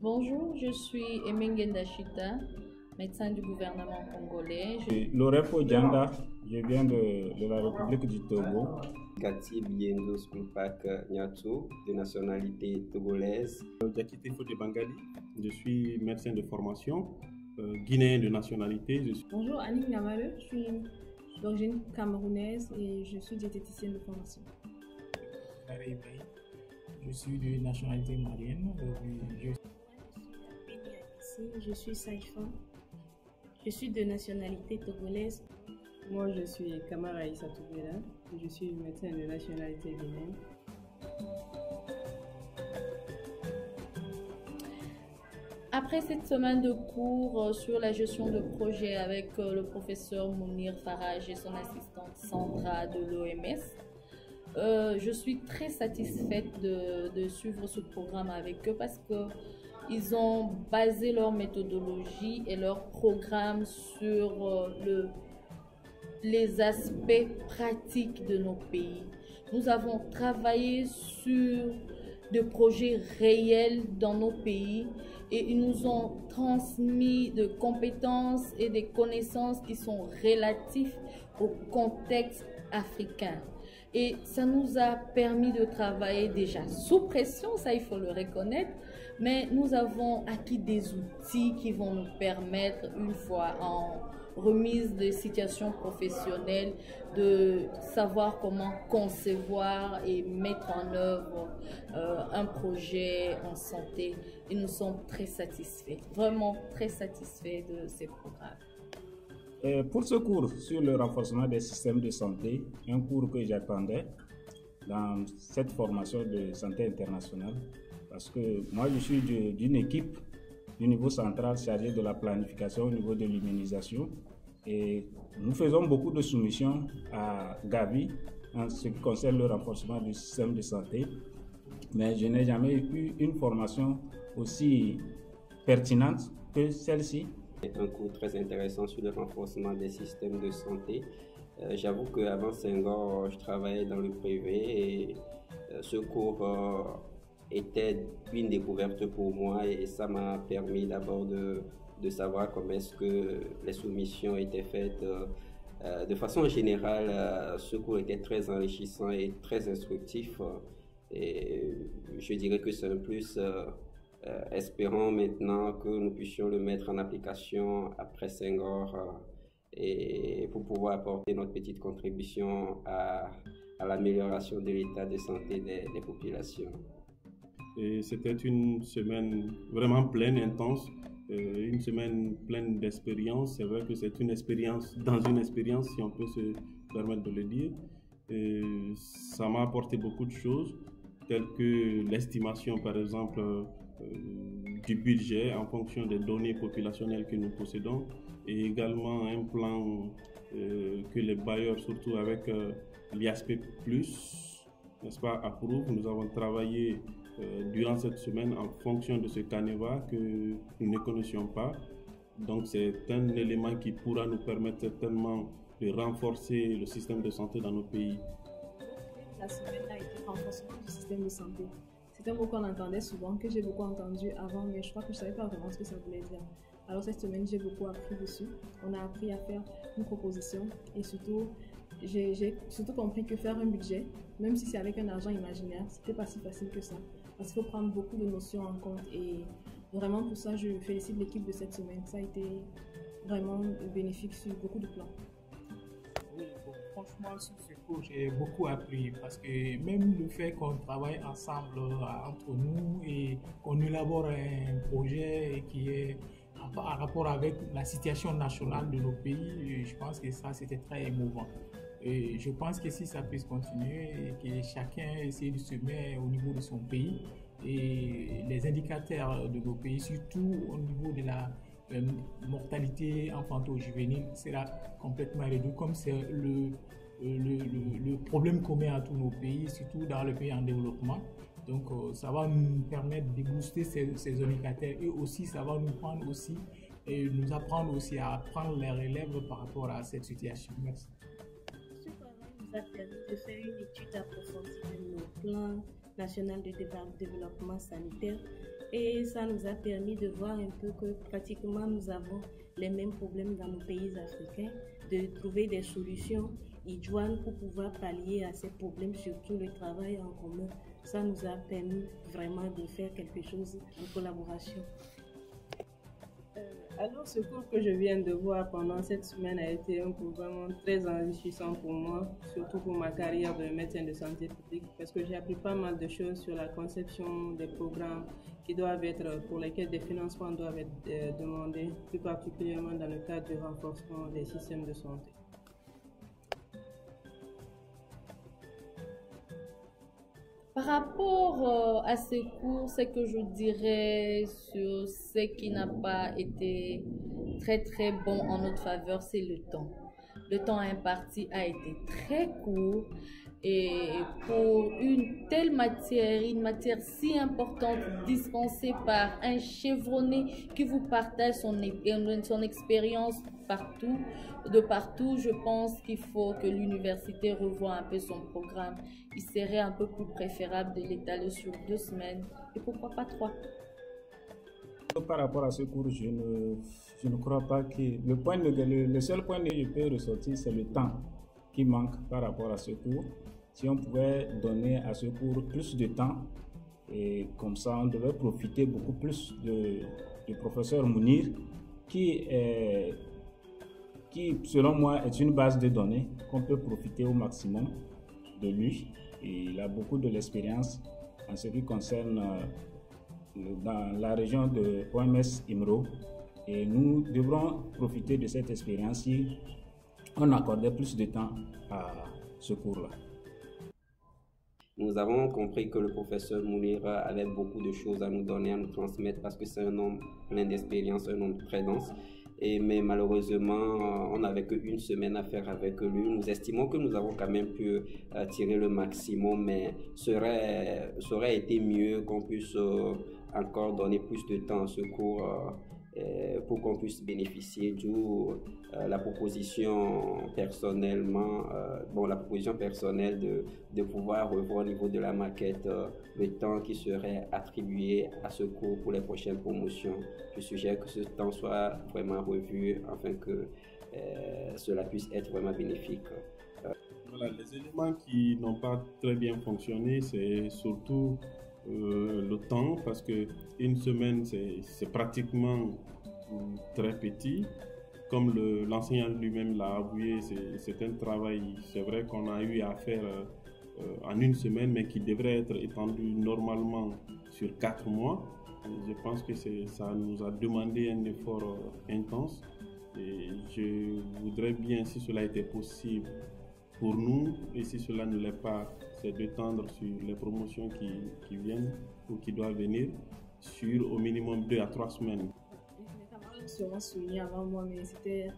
Bonjour, je suis Emengenda Chita, médecin du gouvernement congolais. Je... Lorepo Djanda, je viens de, de, la République du Togo. Gati Biendo Skulpak Nyatu, de nationalité togolaise. Jakite Fode Bangali, je suis médecin de formation, euh, guinéen de nationalité. Je suis... Bonjour, Annick Namale, je suis d'origine camerounaise et je suis diététicienne de formation. Je suis de nationalité malienne. Je... Je suis Saifa. Je suis de nationalité togolaise. Moi, je suis Kamara Issa Toubela. Je suis médecin de nationalité guinéenne. Après cette semaine de cours sur la gestion de projet avec le professeur Mounir Farage et son assistante Sandra de l'OMS, euh, je suis très satisfaite de, de, suivre ce programme avec eux parce que ils ont basé leur méthodologie et leur programme sur euh, le, les aspects pratiques de nos pays. Nous avons travaillé sur des projets réels dans nos pays et ils nous ont transmis de compétences et des connaissances qui sont relatifs au contexte africain. Et ça nous a permis de travailler déjà sous pression, ça il faut le reconnaître, mais nous avons acquis des outils qui vont nous permettre, une fois en remise de situation professionnelle, de savoir comment concevoir et mettre en œuvre euh, un projet en santé. Et nous sommes très satisfaits, vraiment très satisfaits de ces programmes. Et pour ce cours sur le renforcement des systèmes de santé, un cours que j'attendais dans cette formation de santé internationale, parce que moi je suis d'une équipe du niveau central chargée de la planification au niveau de l'immunisation. Et nous faisons beaucoup de soumissions à Gavi en ce qui concerne le renforcement du système de santé, mais je n'ai jamais eu une formation aussi pertinente que celle-ci. Un cours très intéressant sur le renforcement des systèmes de santé. Euh, J'avoue qu'avant Senghor, je travaillais dans le privé et euh, ce cours euh, était une découverte pour moi et ça m'a permis d'abord de, de, savoir comment est-ce que les soumissions étaient faites. de façon générale, ce cours était très enrichissant et très instructif et je dirais que c'est un plus euh, espérons maintenant que nous puissions le mettre en application après Senghor euh, et pour pouvoir apporter notre petite contribution à, à l'amélioration de l'état de santé des populations. C'était une semaine vraiment pleine, intense, euh, une semaine pleine d'expérience. C'est vrai que c'est une expérience dans une expérience, si on peut se permettre de le dire. Ça m'a apporté beaucoup de choses, telles que l'estimation, par exemple, euh, du budget en fonction des données populationnelles que nous possédons et également un plan euh, que les bailleurs, surtout avec l'IASP+, n'est-ce pas, approuvent. Nous avons travaillé euh, durant cette semaine en fonction de ce canevas que nous ne connaissions pas. Donc c'est un élément qui pourra nous permettre certainement de renforcer le système de santé dans nos pays. La semaine a été renforcement du système de santé. C'est un mot qu'on entendait souvent, que j'ai beaucoup entendu avant, mais je crois que je ne savais pas vraiment ce que ça voulait dire. Alors cette semaine, j'ai beaucoup appris dessus. On a appris à faire une proposition et surtout, j'ai surtout compris que faire un budget, même si c'est avec un argent imaginaire, c'était pas si facile que ça. Parce qu'il faut prendre beaucoup de notions en compte et vraiment pour ça, je félicite l'équipe de cette semaine. Ça a été vraiment bénéfique sur beaucoup de plans. Oui, franchement, sur ce cours, j'ai beaucoup appris parce que même le fait qu'on travaille ensemble entre nous et qu'on élabore un projet qui est en rapport avec la situation nationale de nos pays, je pense que ça, c'était très émouvant. Je pense que si ça puisse continuer et que chacun essaie de se mettre au niveau de son pays et les indicateurs de nos pays, surtout au niveau de la euh, mortalité infanto-juvénile sera complètement réduite, comme c'est le, le, le, le, problème commun à tous nos pays, surtout dans les pays en développement. Donc, euh, ça va nous permettre de booster ces, ces indicateurs et aussi, ça va nous prendre aussi et nous apprendre aussi à prendre les relèves par rapport à cette situation. Merci. Permis de faire une étude approfondie de nos plans national de développement sanitaire et ça nous a permis de voir un peu que pratiquement nous avons les mêmes problèmes dans nos pays africains, de trouver des solutions idoines pour pouvoir pallier à ces problèmes, surtout le travail en commun. Ça nous a permis vraiment de faire quelque chose en collaboration. Alors, ce cours que je viens de voir pendant cette semaine a été un cours vraiment très enrichissant pour moi, surtout pour ma carrière de médecin de santé publique, parce que j'ai appris pas mal de choses sur la conception des programmes qui doivent être, pour lesquels des financements doivent être euh, demandés, plus particulièrement dans le cadre du renforcement des systèmes de santé. Rapport euh, à ces cours, ce que je dirais sur ce qui n'a pas été très très bon en notre faveur, c'est le temps. Le temps imparti a été très court et pour une telle matière, une matière si importante dispensée par un chevronné qui vous partage son, son expérience partout, de partout, je pense qu'il faut que l'université revoie un peu son programme. Il serait un peu plus préférable de l'étaler sur deux semaines et pourquoi pas trois. Par rapport à ce cours, je ne, je ne crois pas que le, point le, le seul point que je peux ressortir, c'est le temps qui manque par rapport à ce cours. Si on pouvait donner à ce cours plus de temps, et comme ça, on devait profiter beaucoup plus de, du professeur Mounir, qui est qui, selon moi, est une base de données qu'on peut profiter au maximum de lui. Et il a beaucoup de l'expérience en ce qui concerne euh, dans la région de OMS IMRO. Et nous devrons profiter de cette expérience on accordait plus de temps à ce cours-là. Nous avons compris que le professeur Mounir avait beaucoup de choses à nous donner, à nous transmettre, parce que c'est un homme plein d'expérience, un homme très dense. Et, mais malheureusement, on n'avait qu'une semaine à faire avec lui. Nous estimons que nous avons quand même pu euh, tirer le maximum, mais serait, ça aurait été mieux qu'on puisse euh, encore donner plus de temps à ce cours euh, euh, pour qu'on puisse bénéficier d'où euh, la proposition personnellement, euh, bon, la proposition personnelle de, de pouvoir revoir au niveau de la maquette le temps qui serait attribué à ce cours pour les prochaines promotions. Je suggère que ce temps soit vraiment revu afin que cela puisse être vraiment bénéfique. Voilà, les éléments qui n'ont pas très bien fonctionné, c'est surtout euh, le temps parce que une semaine c'est pratiquement très petit. Comme l'enseignant lui-même l'a avoué, c'est un travail, c'est vrai qu'on a eu à faire euh, en une semaine, mais qui devrait être étendu normalement sur quatre mois. je pense que ça nous a demandé un effort euh, intense. Et je voudrais bien, si cela était possible pour nous, et si cela ne l'est pas, c'est de tendre sur les promotions qui, viennent ou qui doivent venir sur au minimum deux à trois semaines. Mes camarades seront soulignés avant moi, mais c'était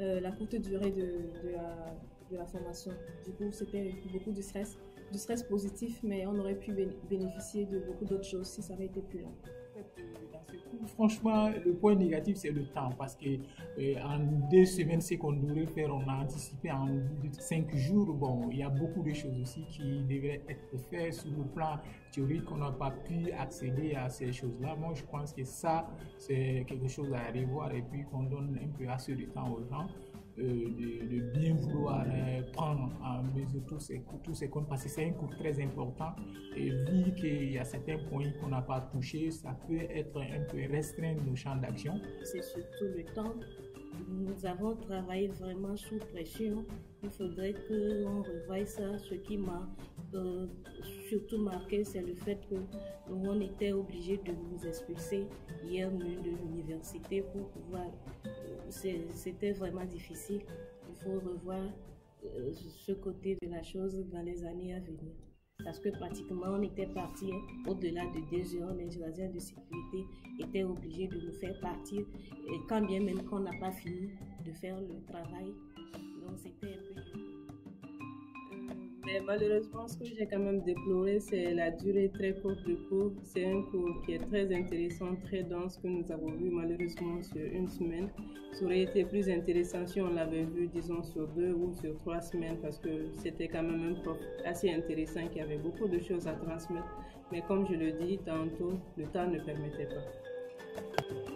euh, la courte durée de, de, la, de, la, formation. Du coup, c'était beaucoup de stress, du stress positif, mais on aurait pu bénéficier de beaucoup d'autres choses si ça avait été plus long franchement, le point négatif, c'est le temps. Parce que euh, en deux semaines, ce qu'on devrait faire, on a anticipé en cinq jours. Bon, il y a beaucoup de choses aussi qui devraient être faites sur le plan théorique. On n'a pas pu accéder à ces choses-là. Moi, je pense que ça, c'est quelque chose à revoir et puis qu'on donne un peu assez de temps aux gens. Euh, de, bien vouloir euh, prendre en mesure tous ces, tous ces comptes parce que c'est un cours très important et vu qu'il y a certains points qu'on n'a pas touchés, ça peut être un peu restreint nos champs d'action. C'est surtout le temps. Nous avons travaillé vraiment sous pression. Il faudrait qu'on revoie ça. Ce qui m'a euh, surtout marqué, c'est le fait que nous, on était obligés de nous expulser hier de l'université pour pouvoir c'était vraiment difficile. Il faut revoir euh, ce côté de la chose dans les années à venir. Parce que pratiquement, on était parti hein, au-delà de deux heures. Les agents de sécurité étaient obligés de nous faire partir. Et quand bien même qu'on n'a pas fini de faire le travail. Donc, c'était Malheureusement, ce que j'ai quand même déploré, c'est la durée très courte du cours. C'est un cours qui est très intéressant, très dense, que nous avons vu malheureusement sur une semaine. Ça aurait été plus intéressant si on l'avait vu, disons, sur deux ou sur trois semaines, parce que c'était quand même un prof assez intéressant qui avait beaucoup de choses à transmettre. Mais comme je le dis tantôt, le temps ne permettait pas.